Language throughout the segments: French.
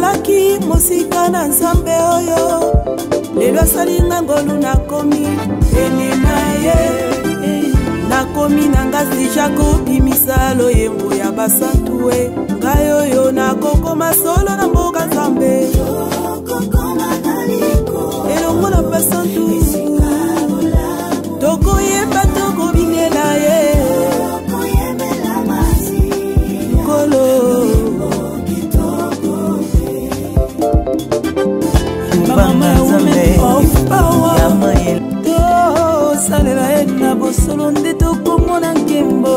nazalaki mosika na nzambe oyo. Lelo asalinga ngolu nakomi pene na ye. Nakomi na ngasi jako bimisa loyembo ya basantu e ngai oyo nakokoma solo na mboka nzambe. Elongo na basantu tubanga nzambe tosalela ye na bosolo nde tokomona nkembo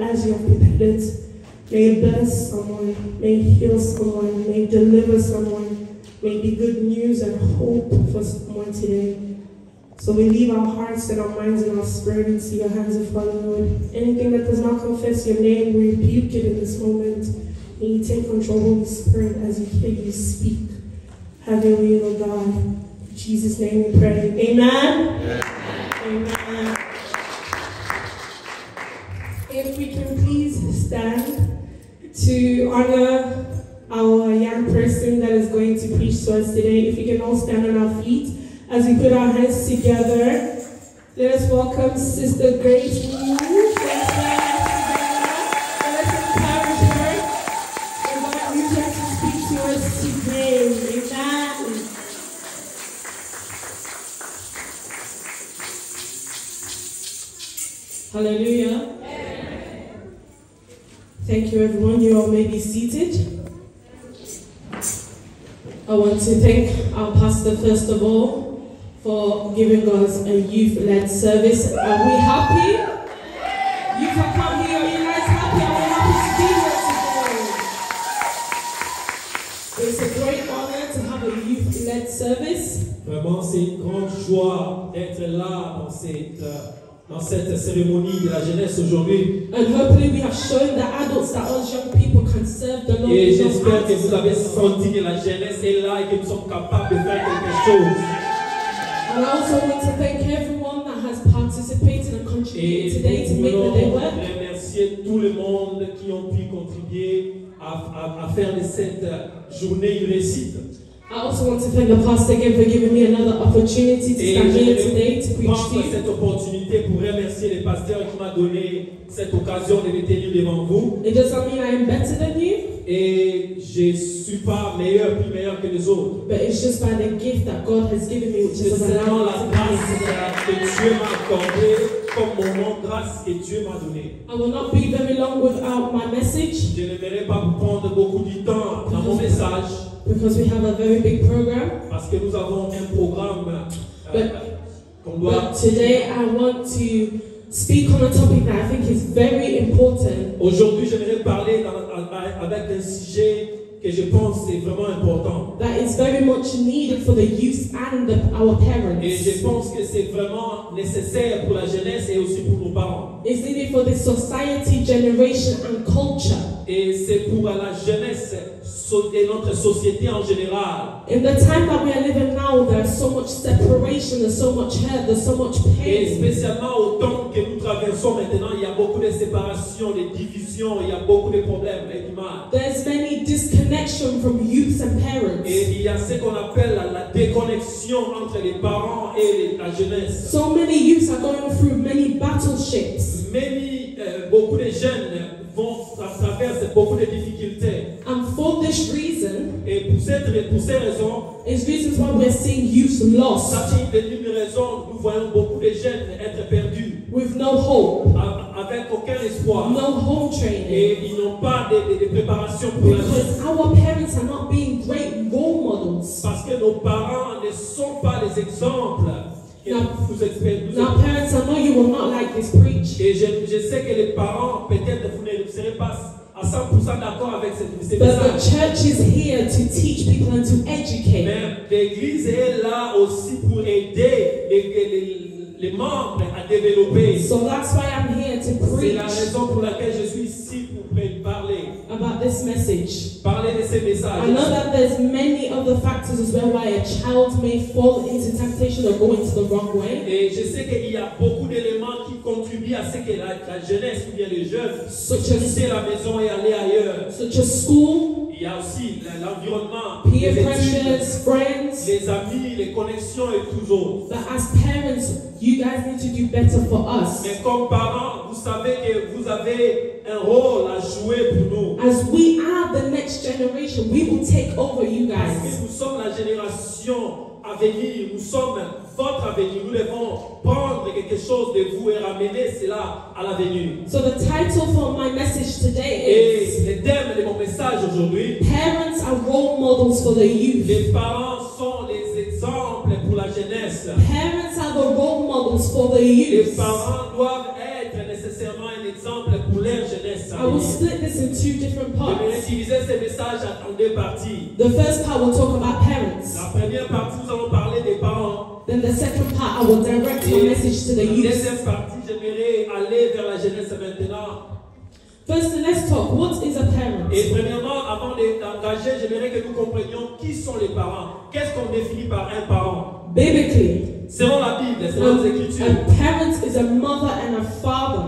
you have prepared. May it bless someone, may it heal someone, may it deliver someone, may it be good news and hope for someone today. So we leave our hearts and our minds and our spirit into your hands, of Father Lord. Anything that does not confess your name, we rebuke it in this moment. May you take control, Holy Spirit, as you hear you speak. Have your way, Lord God. In Jesus' name we pray. Amen. Amen. If we can please stand to honor our young person that is going to preach to us today. If we can all stand on our feet as we put our hands together. Let us welcome Sister Grace Wu. Let's stand together. Let us encourage her. And God use her to speak to us today. Amen. Hallelujah. Thank you, everyone. You all may be seated. I want to thank our pastor, first of all, for giving us a youth led service. Are we happy? You can come here. Are you guys happy? Are we happy to be here today? It's a great honor to have a youth led service. Vraiment, c'est une grande joie d'être là dans cette, euh, dans cette cérémonie de la jeunesse aujourd'hui. Et j'espère que vous avez senti que la jeunesse est là et que nous sommes capables de faire quelque chose. And I also want to thank everyone that has participated and contributed Et today to nous make the voulons day work. remercier tout le monde qui ont pu contribuer à, à- à faire de cette journée une réussite. I also want to thank the pastor again for giving me another opportunity to stand here today j'aimerais to preach to prendre you. cette opportunité pour remercier les pasteurs qui m'ont donné cette occasion de me tenir devant vous. It doesn't mean I am better than you, Et je ne suis pas meilleur, plus meilleur que les autres. but it's just by the gift that God has given me, which C'est is allowed me to que Dieu m'a accordée comme moment de grâce que Dieu m'a donné. I will not be very long without my message Je n'aimerais pas vous prendre beaucoup de temps dans mon message because we have a very big program. parce que nous avons un programme euh, qu'on doit. But today I want to speak on a topic that I think is very important. Aujourd'hui, j'aimerais parler dans- avec un sujet que je pense est vraiment important. That is very much needed for the youth and the, our Et je parents. pense que c'est vraiment nécessaire pour la jeunesse et aussi pour nos parents. It's needed for the society, generation, and culture? Et c'est pour la jeunesse et notre société en général. In the time that we are living now, there's so much separation, there's so much hurt, there's so much Et pain. spécialement au temps que nous traversons maintenant, il y a beaucoup de séparations, de divisions, il y a beaucoup de problèmes et du mal. There's many disconnection from youth and parents. Et il y a ce qu'on appelle la, déconnexion entre les parents et la jeunesse. So many youths are going through many battleships. Many, euh, beaucoup de jeunes vont tra- traversent beaucoup de difficultés. Pour, ces raisons, is reasons why we're seeing youth lost c'est une des raisons nous voyons beaucoup de jeunes être perdus, with no hope, avec aucun espoir. no home training. Et ils n'ont pas de, de- de préparation pour la vie. Because our parents are not being great role models. Parce que nos parents ne sont pas les exemples expérimentons. Now, parents, I know you will not like this preach, Et je, je sais que les parents, peut-être vous ne serez pas à 100% d'accord avec cette- ces but the messages. church is here to teach people and to educate. Mais l'Église est là aussi pour aider les, les- les membres à développer. So that's why I'm here to C'est preach la raison pour laquelle je suis ici pour pré- parler. about this message. Parler de ces messages. I know that there's many other factors as well why a child may fall into temptation or go into the wrong way, à ce que la, la jeunesse ou bien les jeunes such as quitter la maison et aller ailleurs. such as school, Il y a aussi l'environnement, peer les pressures, friends. les amis, les connexions et tout autres. But as parents, you guys need to do better for us. Mais comme parents, vous savez que vous avez un rôle à jouer pour nous. As we are the next generation, we will take over you Parce guys. que nous sommes la génération à venir, nous sommes votre avenir. Nous devons prendre quelque chose de vous et ramener cela à l'avenir. So the title for my message today Et is le thème de mon message aujourd'hui, Parents are role models for the youth. les parents sont les exemples pour la jeunesse. Parents are the role models for the Les youth. parents doivent être I will venir. split this in two different J'aimerais parts. diviser ces messages en deux parties. The first part will talk about parents. La première partie, nous allons parler des parents. Then the second part, I will direct my message to the la youth. deuxième partie, j'aimerais aller vers la jeunesse maintenant. First, let's talk. What is a parent? Et premièrement, avant de- d'engager, j'aimerais que nous comprenions qui sont les parents. Qu'est-ce qu'on définit par un parent? Biblically, Selon la Bible, selon les Écritures, a parent is a mother and a father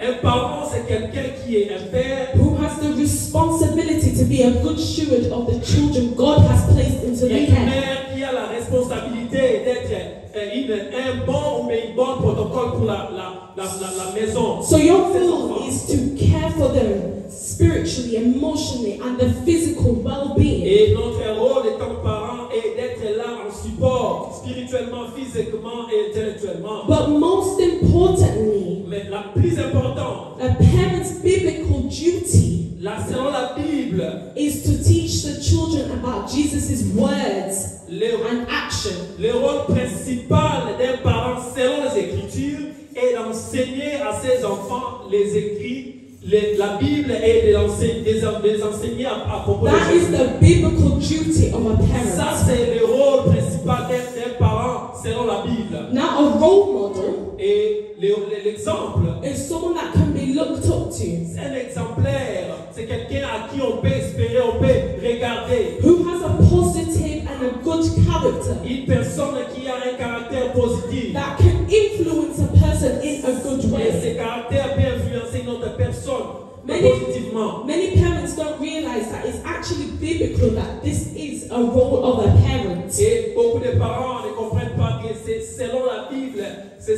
un parent, c'est quelqu'un qui est un père. who has the responsibility to be a good steward of the children God has placed into their Une care? mère qui a la responsabilité d'être euh, une- un bon ou bien une bonne protocole pour la, la, la, la, maison. So your role is to care for them spiritually, emotionally, and the physical well-being. Et notre rôle étant parent est d'être là en support, spirituellement, physiquement et intellectuellement. But most importantly, Mais la plus importante, a parent's biblical duty là, selon la Bible, is to teach the children about Jesus' words le, and action. le rôle principal d'un parent selon les Écritures est d'enseigner à ses enfants les écrits, les- la Bible et de l'enseigner, des, des enseigner à, à propos de That is Jésus. the biblical duty of a Ça, parent. c'est le rôle principal d'un d'un parent selon la Bible. Now, a role model Et le- le- l'exemple, is someone that can be looked up to, c'est un exemplaire. C'est quelqu'un à qui on peut espérer, on peut regarder. who has a positive and a good character Une personne qui a un caractère positif. that can influence a person in a good Et way. ce caractère peut influencer une autre personne Many-. Many parents don't realize that it's actually biblical that this is a role of a parent. Et beaucoup de parents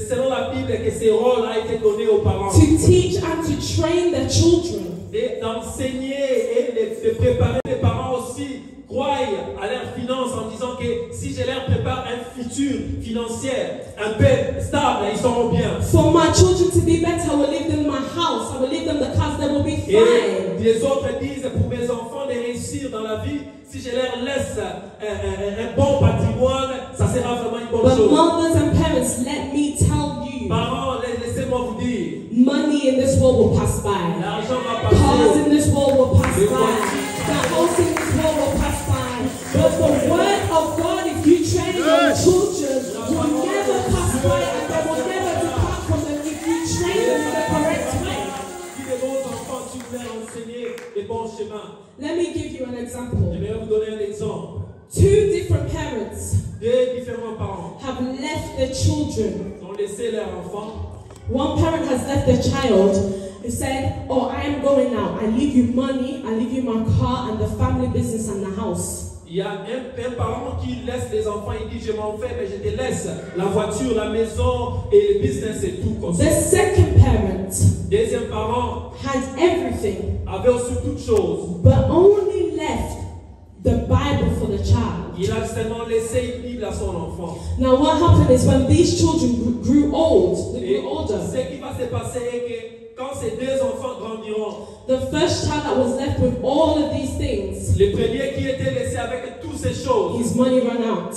selon la Bible que ce rôle a été donné aux parents. To teach and to train their children Et d'enseigner et de, préparer les parents aussi croient à leurs finances en disant que si je leur prépare un futur financier un peu stable, ils seront bien. For my children to be better, I will leave them my house. I will leave them the cars. They will be Et fine. les autres disent pour mes enfants de réussir dans la vie, si je leur laisse un, un- un bon a un, un parent qui laisse les enfants, il dit je m'en vais, mais je te laisse la voiture, la maison et le business et tout comme ça. The second parent Deuxième parent has everything avait aussi toutes choses. but only left the Bible for the child. Il a seulement laissé une Bible à son enfant. Now, what happened is when these children grew old, they grew older, ce qui va se passer est que quand ces deux enfants grandiront, the first child that was left with all of these things, le premier qui était laissé avec toutes ces choses, his money ran out.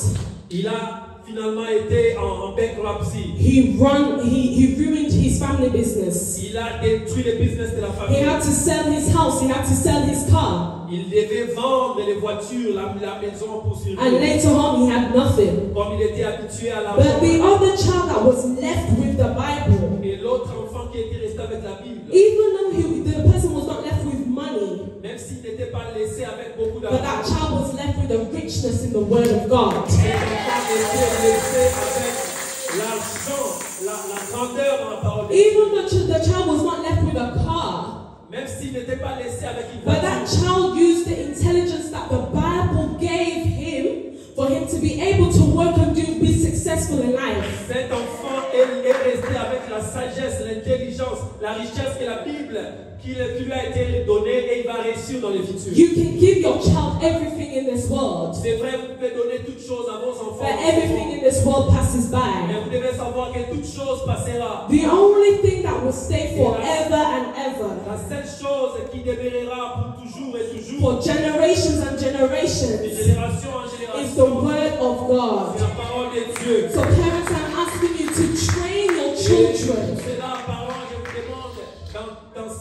il a finalement été en, en bankruptcy. He run, he, he ruined his family business. Il a détruit le business de la He famille. had to sell his house, he had to sell his car. Il devait vendre les voitures, la, la maison pour And survivre. later on, he had nothing. Comme il était habitué à But l'argent. the other child that was left with the Bible, Et l'autre enfant qui était resté avec la Bible, even though he, the person même s'il n'était pas laissé avec beaucoup but that d'argent, child was left with a richness in the Word of God. cet enfant était laissé avec l'argent, la, la grandeur dans la parole de Dieu. Even though ch- the child was not left with a car, Même s'il n'était pas laissé avec une but that child used the intelligence that the Bible gave him for him to be able to work and do be successful in life. Cet enfant est, est resté avec la sagesse, l'intelligence, la richesse que la Bible qui, le- qui lui a été donnée et il va réussir dans le futur. You can give your child everything in this world, C'est vrai, vous pouvez donner toutes choses à vos enfants. but everything in this world passes Mais by. vous devez savoir que toute chose passera. The only thing that will stay forever and ever, La seule chose qui demeurera pour toujours et toujours, for generations and de generations, génération en is the génération, Word of c'est God. la parole de Dieu. So, parents, I'm asking you to train your children C'est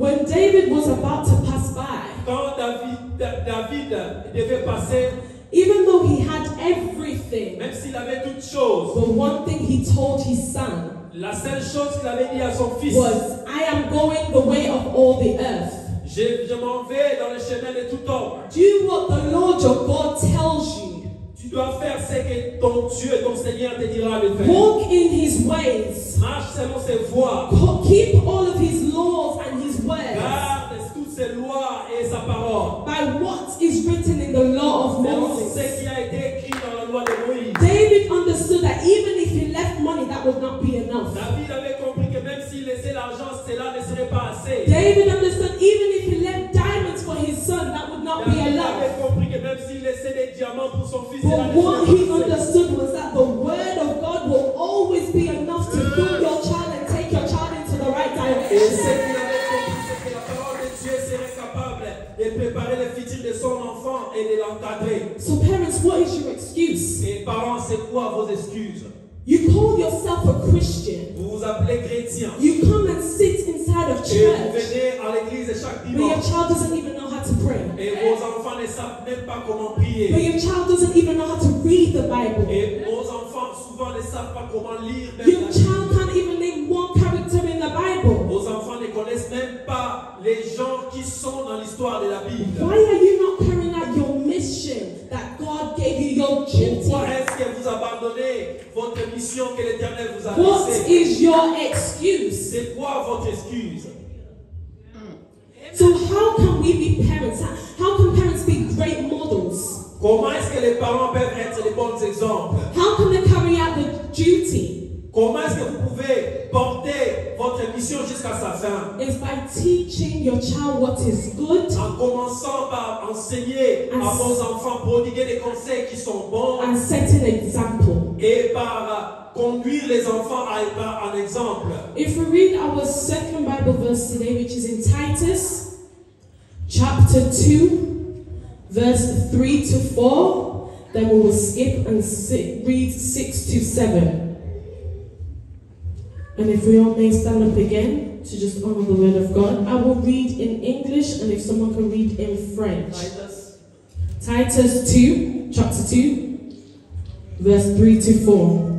qui est dans le livre des rois, un roi, When David was about to pass by, quand David, Da- David devait passer, even though he had everything, même s'il avait toutes choses, the one thing he told his son la seule chose qu'il avait dit à son fils, was, I am going the way of all the earth. je, je m'en vais dans le chemin de tout homme. Do what the Lord your God tells you. Tu dois faire ce que ton Dieu ton Seigneur te dira de faire. Walk in his ways. Marche selon ses voies. Keep all of his ses lois et sa parole. by what is written in the law of Moses? ce qui a été écrit dans la loi de Moïse. David understood that even if he left money, that would not be enough. David avait compris que même s'il laissait l'argent, cela ne serait pas assez. David understood even if he left diamonds for his son, that would not be David enough. avait compris que même s'il laissait des diamants pour son fils, But what he understood was that the word of God will always be enough to fill your child and take your child into the right direction. Préparer le futur de son enfant et de l'encadrer. So, parents, what is your excuse? Et parents, c'est quoi vos excuses? You call yourself a Christian. Vous vous appelez chrétien. You come and sit inside of Et vous church, venez à l'église chaque but your dimanche. child doesn't even know how to pray. Et vos enfants ne savent même pas comment But prier. your child doesn't even know how to read the Bible. Et vos enfants souvent ne savent pas comment lire même Your la child votre excuse So how can we be parents? How- can parents be great models? Comment est-ce que les parents peuvent être des bons exemples? How can they carry out the duty? Comment est-ce que vous pouvez porter votre mission jusqu'à sa fin? Is by teaching your child what is good En commençant par enseigner à vos enfants, prodiguer des conseils qui sont bons and set an example. Et par conduire les enfants à être un exemple. If we read our second Bible verse today, which is in Titus chapter 2, verse 3 to 4, then we will skip and si- read 6 to 7. And if we all may stand up again to just honor the word of God, I will read in English and if someone can read in French. Titus. Titus 2, chapter 2, verse 3 to 4.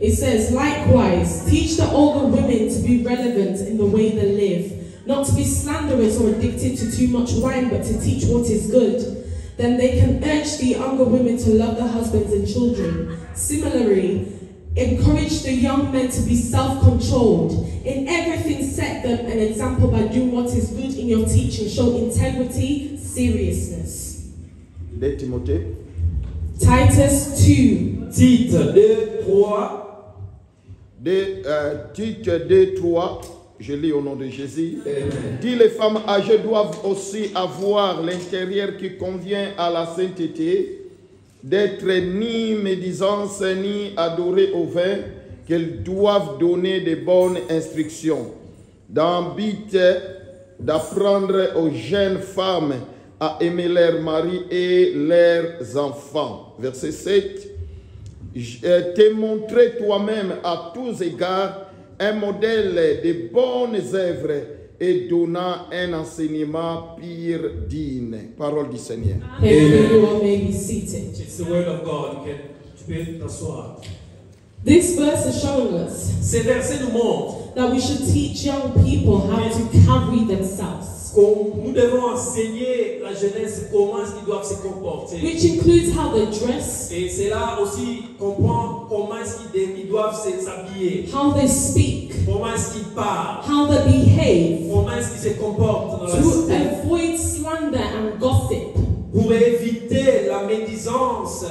It says, Likewise, teach the older women to be relevant in the way they live, not to be slanderous or addicted to too much wine, but to teach what is good. Then they can urge the younger women to love their husbands and children. Similarly, encourage the young men to be self controlled. In everything, set them an example by doing what is good in your teaching. Show integrity, seriousness. de Timothée. Titus 2. Tite 2, 3. De euh, Tite 2, 3, je lis au nom de Jésus. Amen. Dit les femmes âgées doivent aussi avoir l'intérieur qui convient à la sainteté, d'être ni médisances ni adorées au vin, qu'elles doivent donner de bonnes instructions, dans but d'apprendre aux jeunes femmes à aimer leurs maris et leurs enfants. Verset 7. Je- euh, T'es montré toi-même à tous égards un modèle de bonnes œuvres et donnant un enseignement pire digne. Parole du Seigneur. Seated. It's the word of God. You can- Tu peux t'asseoir. This verse is showing us Ces versets nous montrent that we should teach young people how to carry themselves, nous devons enseigner la jeunesse comment qu'ils doivent se comporter. which includes how they dress, Et cela aussi comprend comment ils doivent s'habiller, how they speak, comment est-ce qu'ils parlent, how they behave, comment est-ce qu'ils se comportent dans la to avoid slander and gossip, Pour éviter la médisance,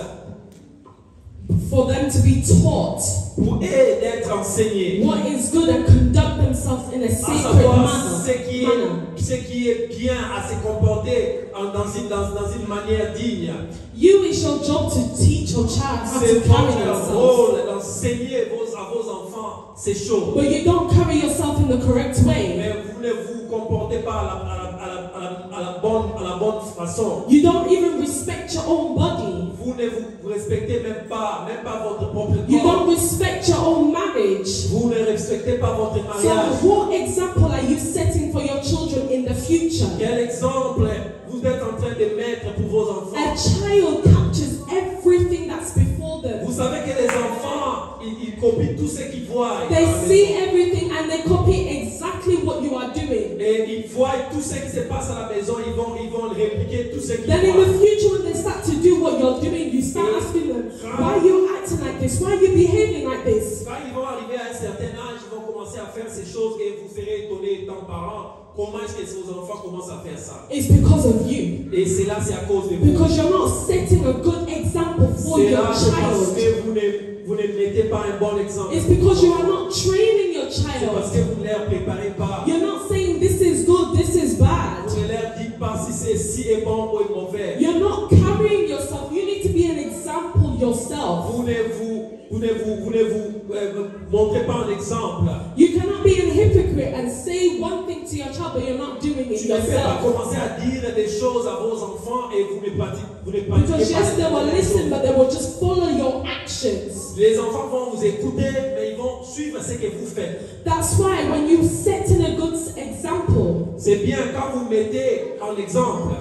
for them to be taught pour eux d'être enseignés. what is good and conduct themselves in a sacred manner. ce qui est, ce qui est bien à se comporter en- dans une, dans, dans une manière digne. You, it's your job to teach your child how C'est to carry votre themselves. rôle d'enseigner vos- à vos enfants ces choses. But you don't carry yourself in the correct way. Mais vous ne vous comportez pas à la, à la- à la- à la- à la bonne, à la bonne façon? You don't even respect your own body. Vous ne vous respectez même pas, même pas votre propre You don't respect your own marriage. Vous ne respectez pas votre So, mariage. what example are you setting for your children in the future? Quel exemple vous êtes en train de mettre pour vos enfants? A child captures everything that's before them. Vous savez que les enfants, ils, ils copient tout ce qu'ils voient. They see everything and they copy exactly what you are doing. Et ils voient tout ce qui se passe à la maison, ils vont, ils vont répliquer tout ce qu'ils Then in voient. the future, when they start to do what you're doing, you start asking them, why are you acting like this? Why are you behaving like this? Quand ils vont arriver à un certain âge, ils vont commencer à faire ces choses et vous serez étonnés, étant parents, comment est-ce que vos enfants commencent à faire ça? It's because of you. Et c'est là, c'est à cause de vous. Because you're not setting a good example for your là, c'est parce child. que vous ne, vous ne mettez pas un bon exemple. It's because you are not training your C'est parce child. que vous ne leur préparez pas. You're not saying this is good, this is bad. Vous ne leur dites pas si c'est si est bon ou est mauvais. You're not carrying yourself. You need to be an example yourself. Vous ne vous, vous ne vous, vous ne vous euh, montrez pas un exemple. You cannot be a hypocrite and say one thing to your child, but you're not doing it Tu ne fais pas yourself. commencer à dire des choses à vos enfants et vous ne pratiquez, vous ne pratiquez Because pas yes, they will listen, but they will just follow your actions. Les enfants vont vous écouter, mais ils vont suivre ce que vous faites. That's why when you set in a good example C'est bien quand vous mettez en exemple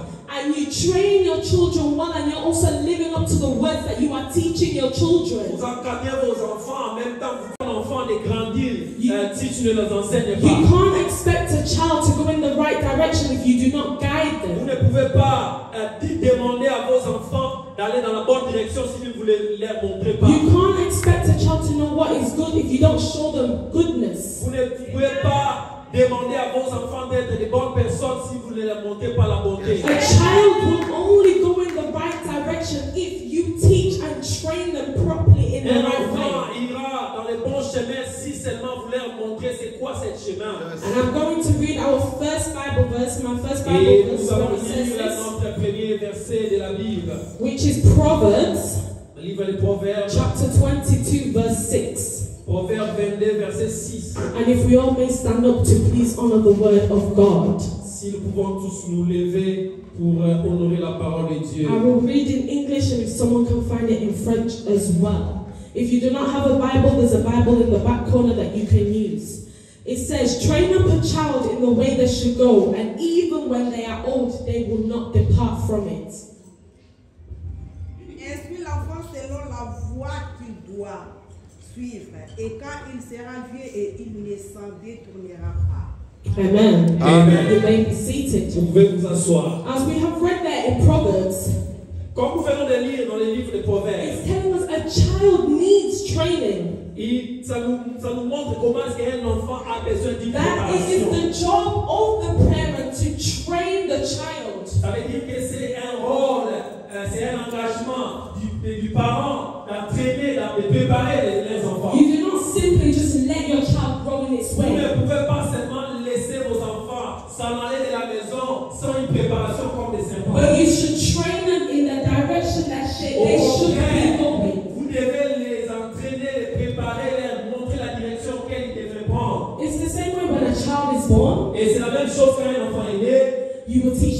and you train your children well and you're also living up to the words that you are teaching your children, Vous encadrez vos enfants en même temps vous faites l'enfant de grandir euh, si tu ne les enseignes you can't expect a child to go in the right direction if you do not guide Vous them. ne pouvez pas euh, demander à vos enfants d'aller dans la bonne direction si vous ne leur montrez pas. You can't expect a child to know what is good if you don't show them goodness. Vous ne pouvez pas demander à vos enfants d'être des bonnes personnes si vous ne leur montrez pas la bonté. A child will only go in the right direction if you teach and train them properly in the Un right enfant way. ira dans le bon chemin si seulement vous leur montrez c'est quoi ce chemin. And I'm going to read our first Bible verse, my first Et Bible verse, nous allons lire notre premier verset de la Bible. which is Proverbs Le livre des Proverbes, chapter 22, verse 6. Proverbe 22, verset 6. And if we all may stand up to please honor the word of God. Si nous pouvons tous nous lever pour euh, honorer la parole de Dieu. I will read in English and if someone can find it in French as well. If you do not have a Bible, there's a Bible in the back corner that you can use. It says, Train up a child in the way they should go, and even when they are old, they will not depart from it. Instruis l'enfant selon la voie qu'il doit suivre. Et quand il sera vieux et il ne s'en détournera pas. Amen. Amen. You may be seated. Vous pouvez vous asseoir. As we have read there in Proverbs, Comme nous venons de lire dans les livres des Proverbes, it's telling us a child needs training. il- ça, nous, ça nous montre comment est-ce qu'un enfant a besoin d'une That it is the job of the parent to train the child. Ça veut dire que c'est un rôle, euh, c'est un engagement du, du parent d'entraîner, de préparer les,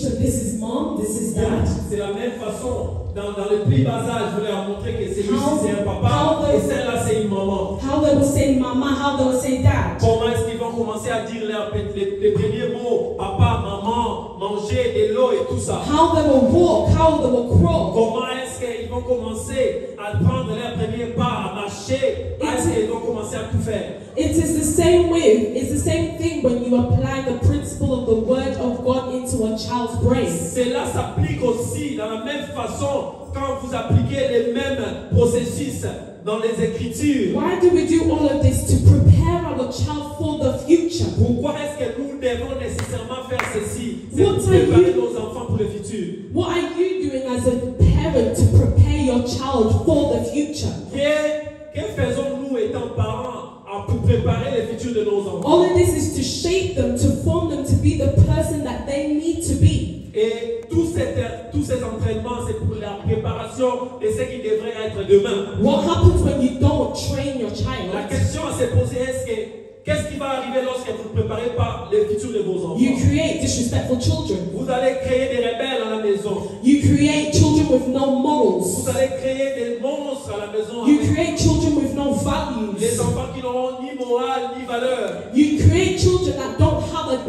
Them this is mom, this is dad. C'est la même façon. Dans, dans le plus bas âge, vous leur montrer que celui-ci c'est un papa how the- et celle-là c'est une maman. How they will say mama, how they will say dad. Comment est-ce qu'ils vont commencer à dire leurs- les, les premiers mots Papa, maman, manger, de l'eau et tout ça? How they will walk, how they will crawl. Comment est-ce qu'ils vont commencer à prendre leurs premiers pas, à marcher? Est-ce qu'ils vont commencer à tout faire? It is the same way, it's the same thing when you apply the principle of the word of God child's brain. Cela s'applique aussi dans la même façon quand vous appliquez les mêmes processus dans les Écritures. Why do we do all of this? To prepare our child for the future. Pourquoi est-ce que nous devons nécessairement faire ceci C'est What pour are préparer you- nos enfants pour le futur. What are you doing as a parent to prepare your child for the future? Que, préparer le futur de nos enfants. All of this is to shape them, to form them to be the person that they need to be. Et tous ces, tous ces entraînements, c'est pour la préparation de ce qui devrait être demain. What happens when you don't train your La child? question à se poser qu'est-ce qui va arriver lorsque vous ne préparez pas le futur de vos enfants You create disrespectful children. Vous allez créer des rebelles à la maison. You create children with no Vous morals. allez créer des monstres à la maison. You create children with no Les values. enfants qui n'auront ni morale ni valeur. You create children that don't have a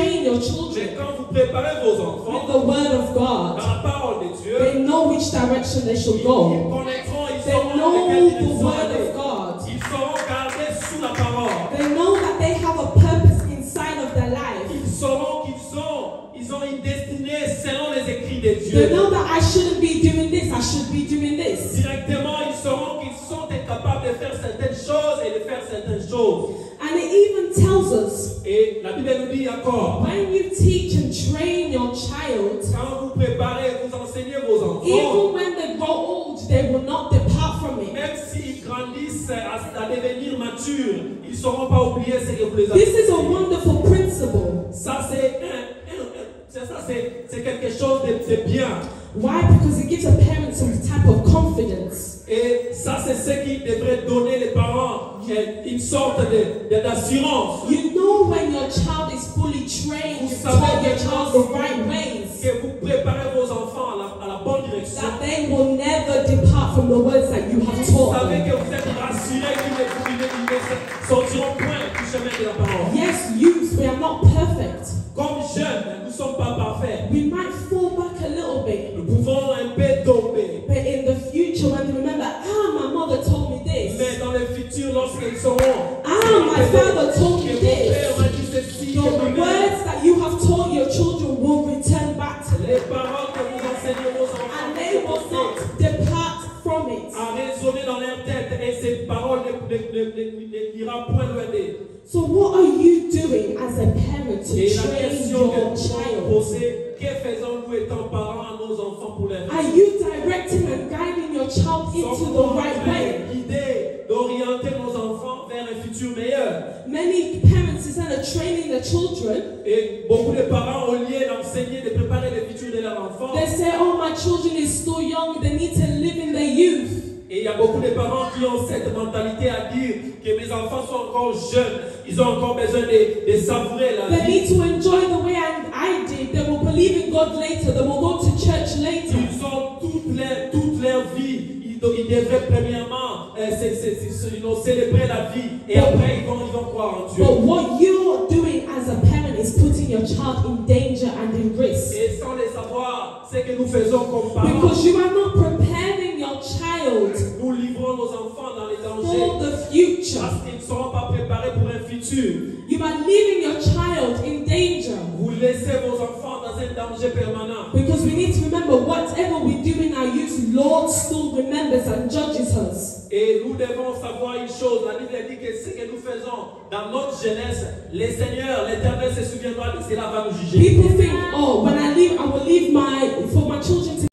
train your Mais children quand vous préparez vos with enfants the word of dans God, la parole de Dieu, they know which direction they should ils go. connaîtront, ils They know the word of God. Ils garder sous la parole. They know that they have a purpose inside of their life. Ils sauront qu'ils ont, ils ont une destinée selon les écrits de They Dieu. know that I shouldn't be doing this, I should be doing this. Directement, ils sauront qu'ils sont incapables de faire certaines choses et de faire certaines choses. And it even tells us Et la Bible nous dit encore, when you teach and train your child, quand vous préparez, vous enseignez vos enfants, even when they grow old, they will not depart from it. même s'ils grandissent à, à devenir matures, ils ne sauront pas oublier ce que vous les avez This is a wonderful principle. Ça, c'est quelque chose de, de bien. Why? Because it gives a parent some type of confidence. Et ça, c'est ce qui devrait donner les parents une sorte de- de- d'assurance. You know when your child is fully trained, Vous you savez taught your que child the right ways, que vous préparez vos enfants à la, à la bonne direction. that they will never depart from the words that you have Vous taught savez que vous êtes rassurés qu'ils ne sortiront point still remembers and judges us. Et nous devons savoir une chose, la Bible dit que ce que nous faisons dans notre jeunesse, le Seigneur, l'Éternel se souviendra de cela, va nous juger. People think, oh, when I leave, I will leave my for my children to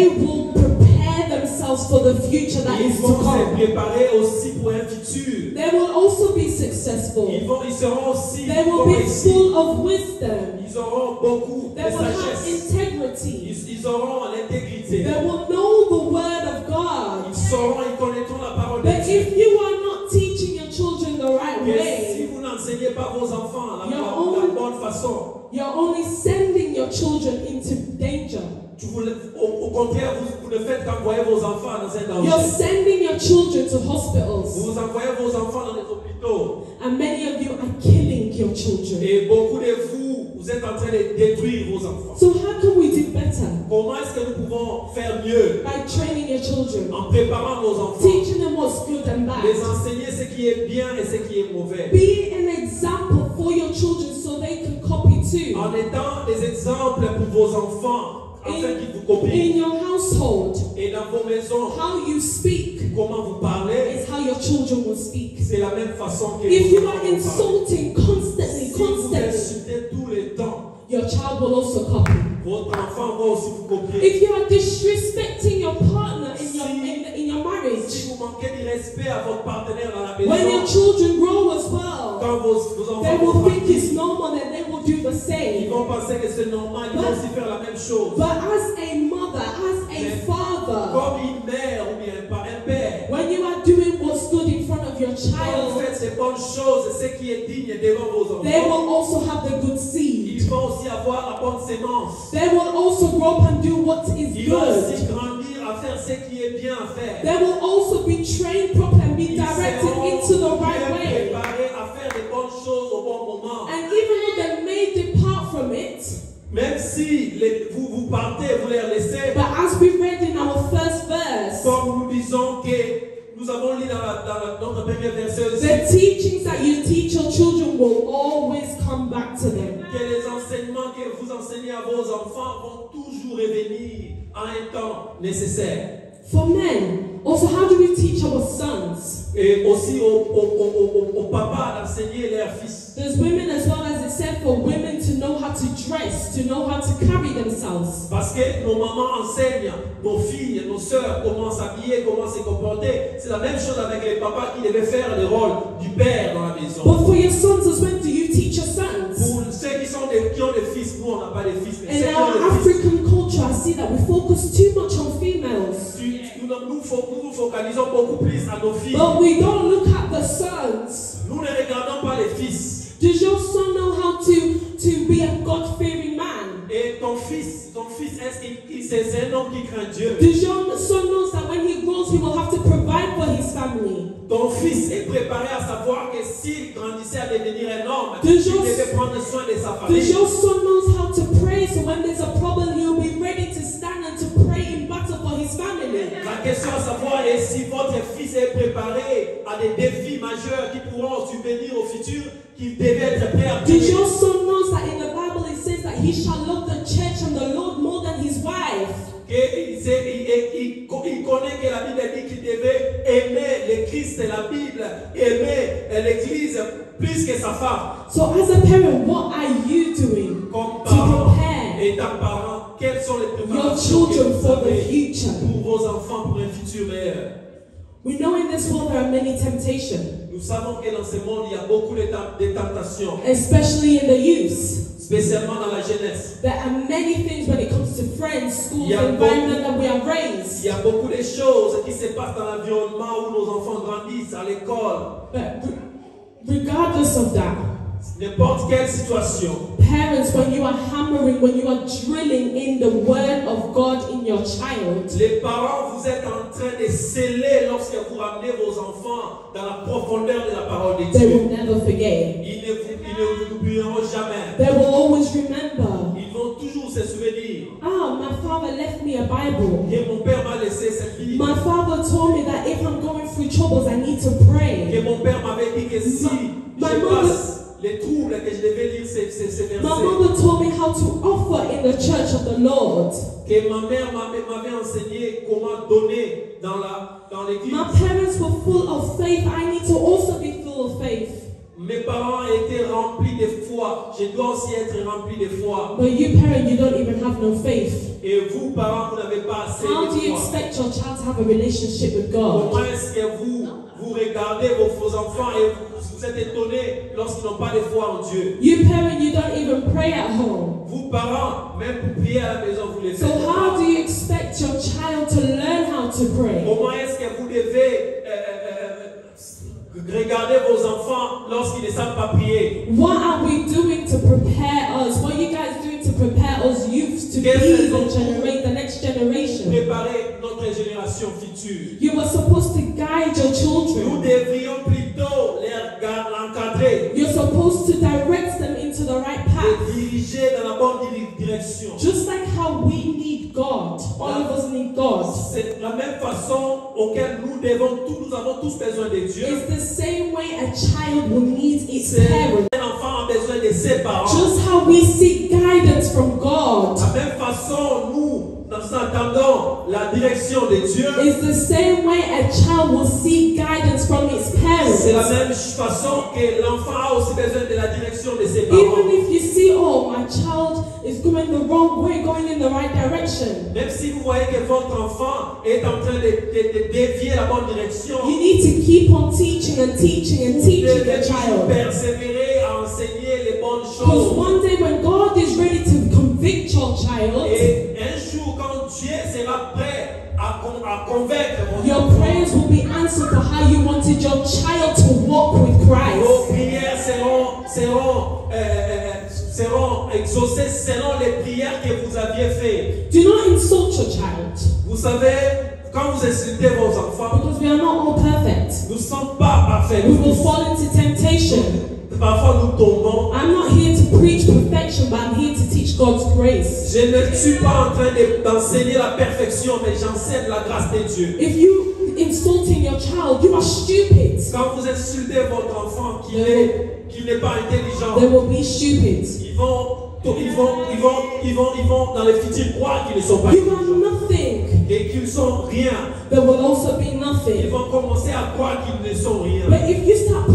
for the future that Ils is to se come. préparer aussi pour un futur. They will also be Ils, successful. vont, ils seront aussi They will be ici. full of wisdom. Ils auront beaucoup de They will have sagesse. integrity. Ils, ils auront l'intégrité. They will know the word of God. Ils sauront, ils connaîtront la parole de But Dieu. if you are not teaching your children the right Mais si way, vous n'enseignez pas vos enfants la, Your la- own- bonne façon, you're only sending your children into danger. Vous au, au contraire, vous, vous ne faites qu'envoyer vos enfants dans un You're danger. sending your children to hospitals. Vous envoyez vos enfants dans les hôpitaux. And many of you are killing your children. Et beaucoup de vous, vous êtes en train de détruire vos enfants. So how can we do better? Comment est-ce que nous pouvons faire mieux? By training your children, en préparant nos enfants teaching them what's good and Les bad. enseigner ce qui est bien et ce qui est mauvais. Be an example for your children so they can copy too. En étant des exemples pour vos enfants, afin qu'ils vous copient. In your household, Et dans vos maisons, how you speak comment vous parlez, is how your children will speak. c'est la même façon que If vos you enfants are vont parler. insulting constantly, Si vous constantly, insultez tout le temps, your child will also copy. votre enfant va aussi vous copier. If you are disrespecting your partner in your in, your Si vous manquez du respect à votre partenaire dans la When your children grow as well, quand vos, vos they will think it's normal and they will do the ils same. vont penser que c'est normal, ils vont aussi faire la même chose. But as a mother, as a father, Comme une mère ou bien un père, when you are doing what's good in front of your quand vous child, faites ces bonnes choses, ce qui est digne devant vos they will also have the good seed. ils vont aussi avoir la bonne sémence. They will also grow up and do what is Ils vont aussi good. Faire ce qui est bien à faire. They will also be trained properly and be Ils directed into the right way. à faire des bonnes choses au bon moment. And even though they may depart from it, Même si les- vous, vous partez, vous les laissez, but as we read in our first verse, comme nous disons que nous avons lu dans, la, dans la- notre premier verset aussi, the teachings that you teach your children will always come back to them. que les enseignements que vous enseignez à vos enfants vont toujours revenir en un temps nécessaire. For men, also, how do we teach our sons? Et aussi aux, aux, aux, aux- aux papas d'enseigner leurs fils. There's women as well as it said for women to know how to dress, to know how to carry themselves. Parce que nos mamans enseignent nos filles, nos sœurs comment s'habiller, comment se comporter. C'est la même chose avec les papas qui devaient faire le rôle du père dans la maison. But for your sons as well, do you teach your sons? Sont des, qui ont des fils, nous on n'a pas de fils, mais In our African culture, I see that we focus too much on females. nous, nous, fo- nous nous focalisons beaucoup plus à nos filles. But we don't look at the sons. Nous ne regardons pas les fils. Does your son know how to, to be a God fearing man? Et ton fils, c'est un homme qui craint Dieu Does your son knows that when he grows, he will have to provide for his family? Ton fils est préparé à savoir que s'il grandissait à devenir un homme, il devait prendre soin de sa famille. your son knows how to pray so when there's a problem, he'll be ready to stand and to pray in battle for his family? La question à savoir est si votre fils est préparé à des défis majeurs qui pourront subvenir au futur, qu'il devait être prêt à son Christ et la Bible, aimer l'Église plus que sa femme. So as a parent, what are you doing Comme to prepare et tant parent, quelles sont les your children for the future? pour vos enfants pour un futur meilleur? We know in this world there are many temptations, Nous savons que dans ce monde, il y a beaucoup de, tem- de tentations, especially in the youth. Spécialement dans la jeunesse. There are many things when it comes to friends, schools, environment that we are Il raised. y a beaucoup de choses qui se passent dans l'environnement où nos enfants grandissent, à l'école. Regardless of that, N'importe quelle situation, parents, when you are hammering, when you are drilling in the word of God in your child, les parents, vous êtes en train de sceller lorsque vous ramenez vos enfants dans la profondeur de la parole de they Dieu. will never forget. Ils ne vous, ils ne oublieront jamais. They will always remember. Ils vont toujours se souvenir Ah, my father left me a Bible. que mon père m'a laissé cette Bible. My father told me that if I'm going through troubles, I need to pray. mon père m'avait dit que si Ma- je passe les troubles, que je devais lire ces, ces, ces My mother told me how to offer in the church of the Lord. Que ma mère m'avait enseigné comment donner dans la dans l'église. My parents were full of faith. I need to also be full of faith. Mes parents étaient remplis de foi. Je dois aussi être rempli de foi. But you, parent, you don't even have no faith. Et vous, parents, vous n'avez pas assez How do de you foi. expect your child to have a relationship with God? Comment est-ce que vous, vous regardez vos, vos enfants et vous, vous êtes étonnés lorsqu'ils n'ont pas de foi en Dieu You, parent, you don't even pray at home. Vous, parents, même pour prier à la maison, vous les So faites how pas. do you expect your child to learn how to pray? Comment est-ce que vous devez euh, euh, euh, regarder vos enfants lorsqu'ils ne savent pas prier? What are we doing to prepare us? What are you guys doing to prepare us youths to be know. generate the next generation? Préparer notre génération future. You were supposed to guide your Nous children. devrions regarder- l'encadrer, You're supposed to direct them into the right path. diriger dans la bonne direction. Just like how we need God. All of us need God. C'est la même façon auquel nous devons tous, nous avons tous besoin de Dieu. It's the same way a child will need its parents. un enfant a besoin de ses parents. Just how we seek guidance from God. La même façon, nous, nous attendons la direction de Dieu. It's the same way a child will seek guidance from its C'est la parents. même façon que l'enfant a aussi besoin de la direction de ses Even parents. if you see oh, my child is going the wrong way, going in the right direction. Même si vous voyez que votre enfant est en train de, de- de dévier la bonne direction, You need to keep on teaching and teaching and teaching toujours child. persévérer à enseigner les bonnes Because choses. one day when God is ready to your child, Et un jour, quand Dieu sera prêt à, con- à convaincre mon your enfant, prayers will be answered for how you wanted your child to walk with Vos Christ. prières seront, seront, euh, seront exaucées selon les prières que vous aviez faites. Do not insult your child Vous savez, quand vous insultez vos enfants, because we are not all perfect. nous ne sommes pas parfaits. We will fall into temptation. Parfois, nous tombons. I'm not here to preach perfection, but I'm here to teach God's grace. Je ne suis pas en train de- d'enseigner la perfection, mais j'enseigne la grâce de Dieu. If you insulting your child, you are stupid. Quand vous insultez votre enfant qu'il est, qu'il n'est pas intelligent, They will be stupid. ils vont, ils vont, ils vont, ils vont, ils vont dans le futur croire qu'ils ne sont pas You are intelligents nothing. et qu'ils sont rien. There will also be Ils nothing. vont commencer à croire qu'ils ne sont rien. But if you start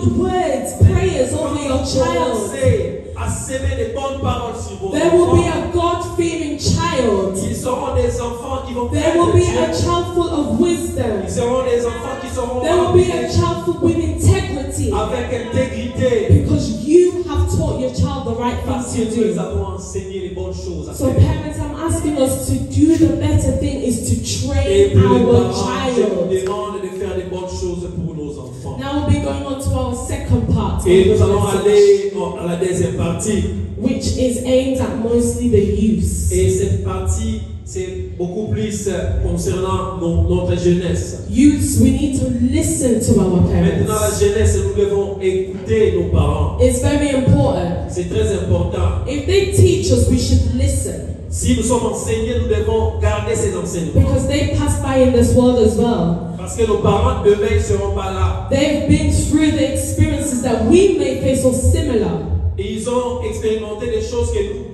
good words, prayers over your child, Commencez à s'aimer des bonnes paroles sur vos there will be enfants. a God fearing child. Ils seront des enfants qui vont There craindre will be Dieu. a child full of wisdom. Ils seront des enfants qui seront There will be a remplis child full with integrity. avec intégrité. Because you have taught your child the right Parce things que to nous do. avons enseigné les bonnes choses à So, faire. parents, I'm asking us to do the better thing is to Et train pour les our parents, je vous child. Now we'll be going on to our second part, Et nous allons aller en- à la deuxième partie. which is aimed at mostly the youth. Et cette partie, c'est beaucoup plus euh, concernant nos- notre jeunesse. Youths, we need to listen to our Maintenant, la parents. jeunesse, nous devons écouter nos parents. It's very important. C'est très important. If they teach us, we should listen Si nous sommes enseignés, nous devons garder ces enseignements. because they pass by in this world as well. Parce que nos parents, demain, ne seront pas là. They've been through the experiences that we may face or similar. Et ils ont expérimenté des choses que nous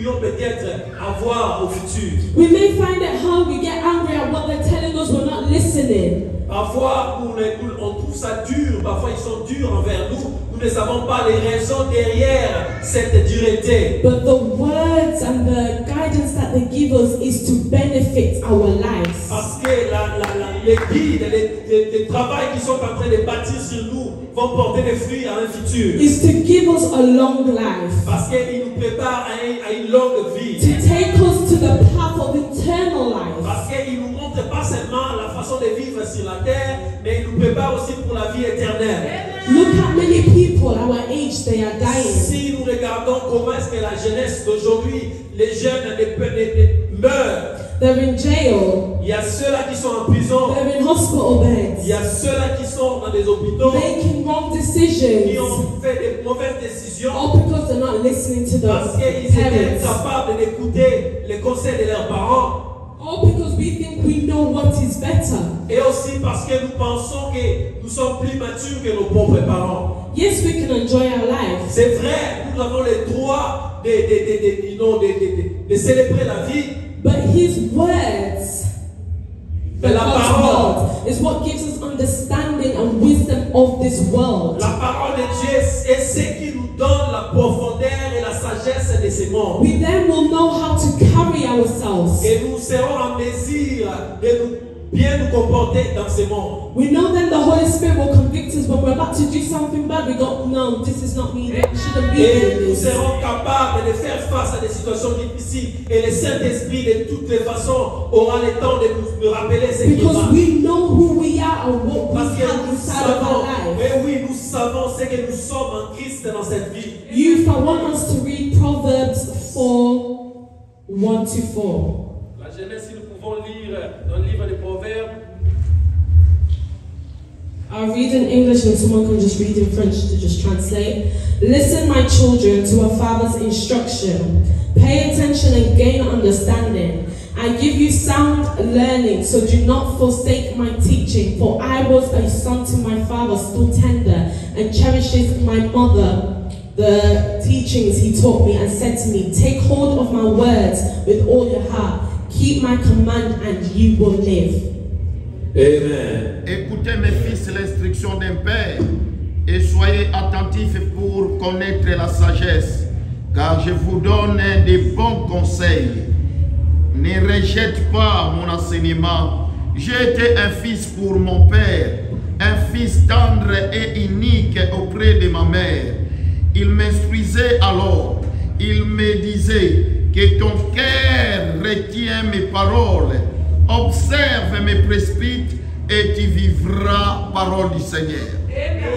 pourrions peut-être avoir au futur. We may find it hard, we get angry at what they're telling us, we're not listening. Parfois, on trouve ça dur. Parfois, ils sont durs envers nous. Nous ne savons pas les raisons derrière cette dureté. But the words and the guidance that they give us is to benefit our lives. Parce que la- la- la- les guides, les, les- les travails qui sont en train de bâtir sur nous vont porter des fruits à un futur. Is to give us a long life. Parce qu'ils nous préparent à, à une longue vie. To take us to the path of eternal life. Parce pas seulement la façon de vivre sur la terre, mais ils nous préparent aussi pour la vie éternelle. Look at many people our age, they are dying. Si nous regardons comment est-ce que la jeunesse d'aujourd'hui, les jeunes ne- ne- meurent, They're in jail, il y a ceux-là qui sont en prison, they're in hospital il y beds, a ceux-là qui sont dans des hôpitaux, making wrong qui decisions. ont fait des mauvaises décisions All because they're not listening to parce the qu'ils étaient incapables d'écouter les conseils de leurs parents. All because we think we know what is better. Et aussi parce que nous pensons que nous sommes plus matures que nos propres parents. Yes, we can enjoy our life, C'est vrai, nous avons le droit de, de, de, de, de, de, de- de célébrer la vie, but His words, the mais la parole, is what gives us understanding and wisdom of this world. la parole de Dieu est ce qui nous donne la profondeur monde. We then will know how to carry ourselves. Et nous serons en mesure de nous, bien nous comporter dans ce monde. We know then the Holy Spirit will convict us when we're about to do something bad. We go, no, this is not me. I shouldn't be Et nous serons capables de faire face à des situations difficiles. Et le Saint-Esprit, de toutes les façons, aura le temps de nous rappeler ce qui Because we know who we are and what Parce we que have nous inside of savons, our life. mais oui, nous savons ce que nous sommes en Christ dans cette vie. Youth, I want us to read Proverbs 4 1 to 4. La jeunesse, si nous pouvons lire dans le livre des Proverbes, I'll read in English and someone can just read in French to just translate. Listen, my children, to a father's instruction. Pay attention and gain understanding. I give you sound learning, so do not forsake my teaching. For I was a son to my father, still tender, and cherishes my mother the teachings he taught me, and said to me, Take hold of my words with all your heart. Keep my command, and you will live. Amen. Écoutez mes fils l'instruction d'un père et soyez attentifs pour connaître la sagesse. car je vous donne des bons conseils. Ne rejette pas mon enseignement. J'ai été un fils pour mon père, un fils tendre et unique auprès de ma mère. Il m'instruisait alors, il me disait que ton cœur retient mes paroles, observe mes préceptes et tu vivras parole du Seigneur.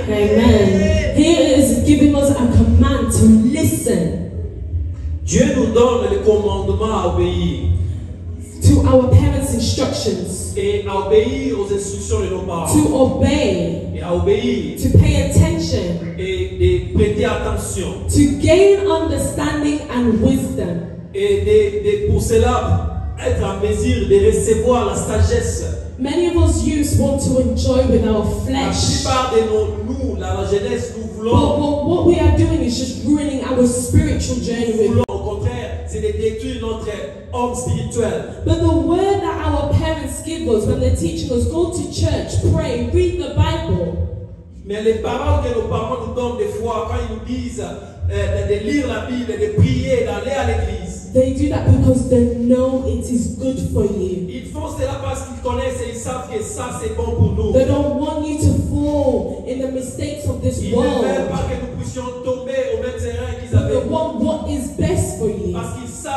Amen. Here is giving us a command to listen. Dieu nous donne le commandement à obéir. To our parents' instructions, et à obéir aux instructions de nos parents to obey, et à obéir to pay attention, et de prêter attention to gain understanding and wisdom. et de, de- pour cela être en mesure de recevoir la sagesse. Many of us youths want to enjoy with our La flesh. plupart de nous, la, la jeunesse, nous But voulons, what, we are doing is just ruining our spiritual journey with voulons c'est de détruire notre homme spirituel. But the word that our parents give us when they're teaching us, go to church, pray, read the Bible. Mais les paroles que nos parents nous donnent des fois, quand ils nous disent euh, de, de lire la Bible, de prier, d'aller à l'église, They do that because they know it is good for you. ils font cela parce qu'ils connaissent et ils savent que ça c'est bon pour nous. They don't want you to fall in the mistakes of this Ils ne veulent world. pas que nous puissions tomber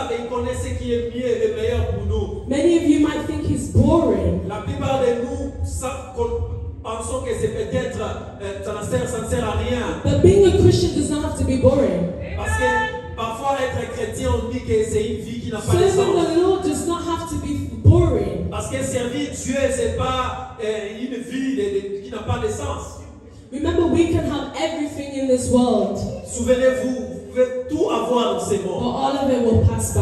savent et ils connaissent ce qui est mieux et meilleur pour nous. Many of you might think it's boring, La plupart de nous savent pensons que c'est peut-être, euh, ça ne sert, ça ne sert à rien. but being a Christian does not have to be boring. Parce que parfois être chrétien, on dit que c'est une vie qui n'a pas de Serving sens. the Lord does not have to be boring. Parce que servir Dieu, c'est pas euh, une vie de- de- qui n'a pas de sens. Remember, we can have everything in this world, Souvenez-vous, vous pouvez tout avoir dans ces but mondes. all of it will pass by.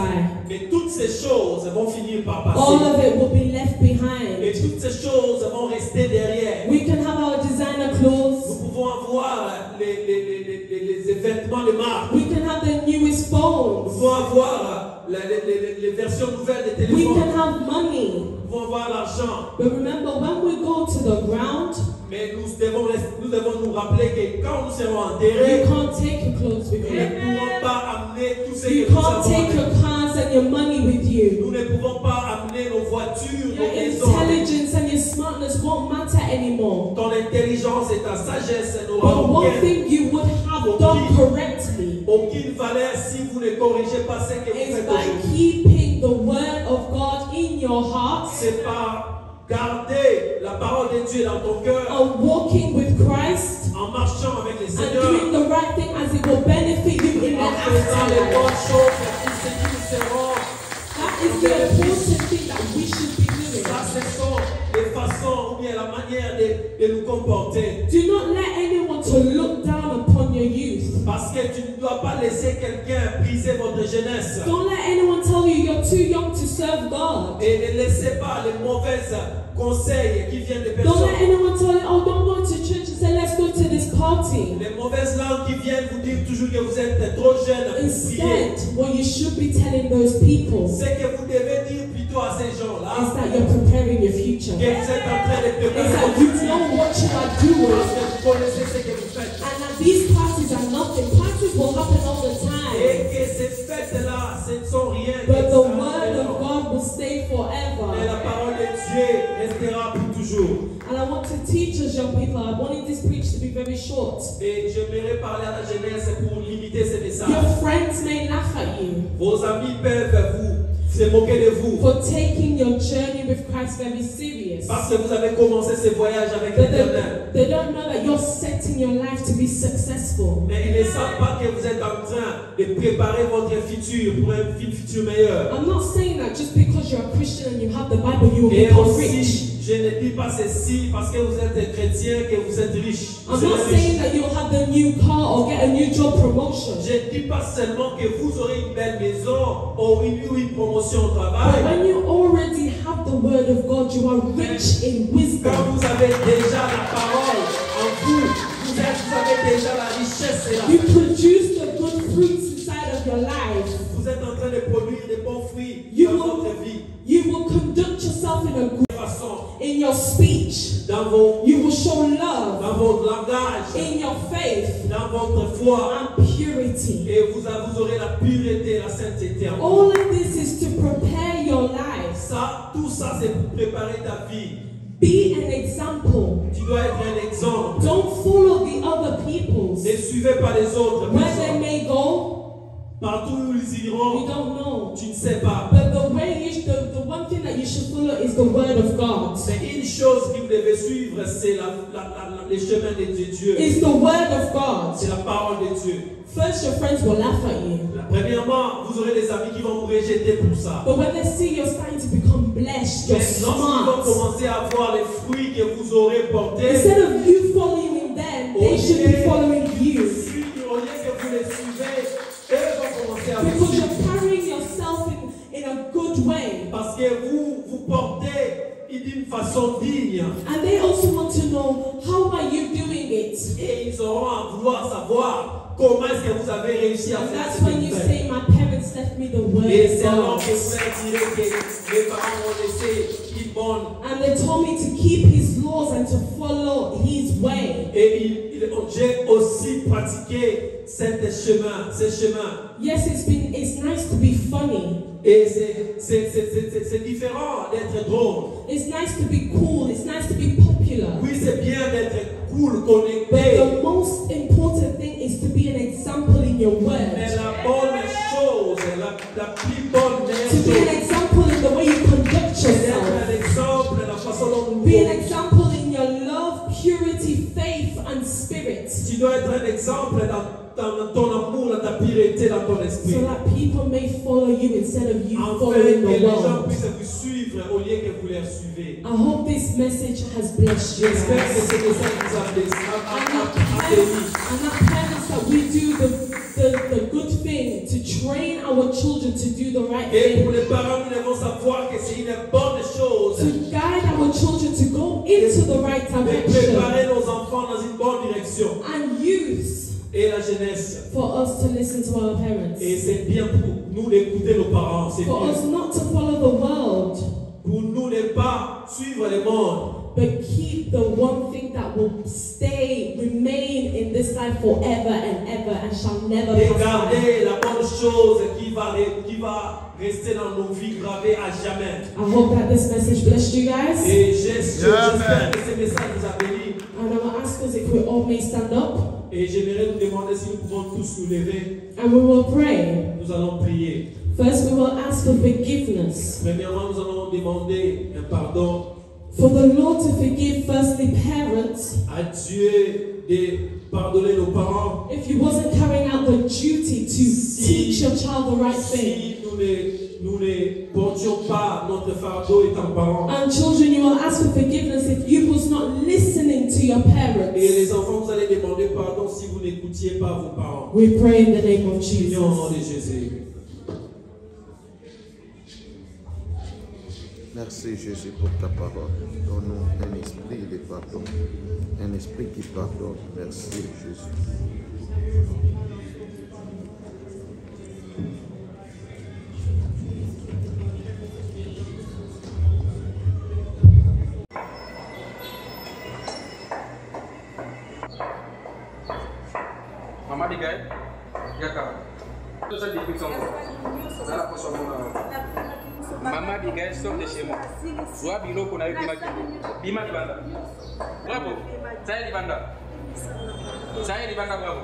Mais toutes ces choses vont finir par All passer. of it will be left Et behind. toutes ces choses vont rester derrière. We can have our designer Nous clothes. pouvons avoir les, les, les, les, les- vêtements de marque. We can have the newest Nous phones. pouvons avoir les, les- les- versions nouvelles des We téléphones. can have money. Nous pouvons avoir l'argent. But remember, when we go to the ground, Mais nous devons, nous devons nous rappeler que quand nous serons you enterrés, can't take your clothes with nous ne pourrons pas amener tout ce You que nous can't avons. take your cars and your money with you. Nous ne pouvons pas amener nos voitures, Your nos maisons. intelligence and your smartness won't matter anymore. Ton intelligence et ta sagesse n'auront one aucun- thing you would have done correctly aucune valeur si vous ne corrigez pas ce que vous faites aujourd'hui. keeping the word of God in your heart C'est par garder la parole de Dieu dans ton cœur and walking with Christ en marchant avec le and Seigneur. doing the right thing as it will benefit you in the en faisant les bonnes choses pour ce qui seront. That is the important la manière de, de nous comporter. Do not let anyone to look down upon your youth. Parce que tu ne dois pas laisser quelqu'un briser votre jeunesse. Don't let anyone tell you you're too young to serve God. Et ne laissez pas les mauvais conseils qui viennent des Don't let anyone tell you, oh, don't go to church and say, let's go to Les mauvaises langues qui viennent vous dire toujours que vous êtes trop jeune. Instead, what you should be telling those people is Ce que vous devez dire plutôt à ces gens-là, that you're preparing your future. que vous êtes en train de préparer that votre you know what you are Parce doing. que vous connaissez ce que vous faites. And that these parties are nothing. Parties will happen all the time. Et que ces fêtes-là, ce ne sont rien. But the word of God will stay forever. la parole de Dieu restera pour toujours. I want to teach us young people. I wanted this preach to be very short. Et j'aimerais parler à la jeunesse pour limiter ces messages. Your friends may laugh at you Vos amis peuvent vous se moquer de vous. for taking your journey with Christ very serious. Parce que vous avez commencé ce voyage avec l'éternel. they, they don't know that you're setting your life to be successful. Mais ils ne savent pas que vous êtes en train de préparer votre futur pour un futur meilleur. I'm not saying that just because you're a Christian and you have the Bible, you will become rich. Je ne dis pas ceci parce que vous êtes chrétien que vous êtes riche. I'm not saying that you'll have the new car or get a new job promotion. Je ne dis pas seulement que vous aurez une belle maison ou une, une promotion au But travail. when you already have the word of God, you are rich in Quand wisdom. vous avez déjà la parole en vous, vous, êtes- vous avez déjà la richesse et la You produce the good fruits inside of your life. Vous êtes en train de produire des bons fruits You dans will, votre vie. you will conduct yourself in a your speech. vos, You will show love. dans dans votre langage, in your faith dans votre foi, and purity. et vous, vous aurez la pureté, la sainteté en vous. All of this is to prepare your lives. Ça, tout ça, c'est pour préparer ta vie. Be an example. Tu dois être un exemple. Don't follow the other people's. Ne suivez pas les autres. Where they may go, Partout où ils you iront, don't know. tu ne sais pas. But the way you should, the, the one thing that you should follow is the word of God. Mais une chose que vous devez suivre, c'est la, la, la, les chemins de Dieu. It's the word of God. C'est la parole de Dieu. First, your friends will laugh at you. La- Premièrement, vous aurez des amis qui vont vous rejeter pour ça. But when they see you're starting to become blessed, you're Mais lorsqu'ils vont commencer à voir les fruits que vous aurez portés, Instead of you following them, they should be following you. au lieu que vous les suivez, façon digne. And they also want to know how are you doing it? Et ils auront à vouloir savoir comment est-ce que vous avez réussi à And faire that's when you say, My parents left me the word Et of c'est alors que vous direz que mes parents m'ont laissé bonne. And they told me to keep his laws and to follow his way. Et ils- ils ont- j'ai aussi pratiqué cet chemin, ce chemin. Yes, it's been it's nice to be funny. Et c'est- différent d'être drôle. It's nice to be cool. It's nice to be popular. Oui, c'est bien d'être cool, But the most important thing is to be an example in your word. la bonne chose, la, la plus bonne To be an example in the way you conduct yourself. un exemple de la façon dont Be an example in your love, purity, faith, and spirit. Tu dois être un exemple dans, ton amour, dans ta pureté, dans ton esprit. So that people may follow you instead of you Afin following the world. vous suivre au lieu que vous les. I hope this message has blessed you. J'espère que ce message vous a blessé, a- a- And a- that a parents, béni. and that parents that we do the, the, the good thing to train our children to do the right Et thing. pour les parents, nous devons savoir que c'est une bonne chose To guide our children to go into the right de direction. préparer nos enfants dans une bonne direction. And youth Et la jeunesse. for us to listen to our parents. Et c'est bien pour nous d'écouter nos parents. C'est For us not to follow the world, Pour nous ne pas suivre le monde. but keep the one thing that will stay, remain in this life forever and ever and shall never Et pass la bonne chose qui va, qui va rester dans nos vies gravée à jamais. I hope that this message blessed you guys. Et j'espère que ce message vous a béni. And I will ask us if we all may stand up Et j'aimerais vous demander si nous pouvons tous nous lever. and we will pray. Nous allons prier. First, we will ask for forgiveness. Premièrement, nous allons demander un pardon For the Lord to forgive, firstly, parents, à Dieu de pardonner nos parents. if you wasn't carrying out the duty to Si- teach your child the right thing. Si nous ne, nous ne portions pas notre fardeau étant parents. And children, you will ask for forgiveness if you was not listening to your Et parents. les enfants, vous allez demander pardon si vous n'écoutiez pas vos parents. We pray in the name of Prions au nom Jesus. de Jésus. Merci Jésus pour ta parole. Donne-nous un esprit de pardon. Un esprit qui pardonne. Merci Jésus. Mama Abigail sort de chez moi. Zoa biloko na yo bima ki. Bima libanda. Bravo. Saya libanda. Saya libanda bravo.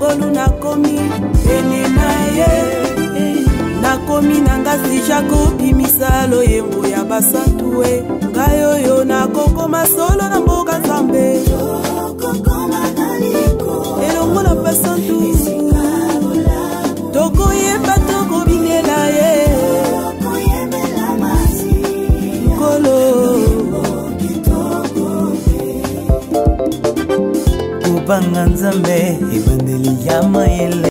Ngolu nakomi pene na ye. Nakomi na ngasi jako bimisa loyembo ya basantu e ngai oyo nakokoma solo na mboka nzambe kubanga nzambe ebandeli ya mayele